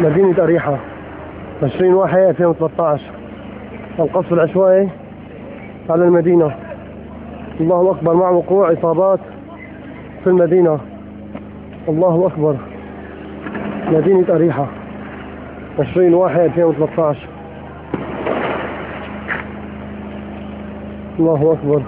مدينة أريحة. 20 واحد 2013 القصف العشوائي على المدينة. الله أكبر مع وقوع إصابات في المدينة. الله أكبر. مدينة أريحة. 20 واحد 2013 الله أكبر.